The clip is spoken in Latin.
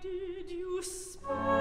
did you spy?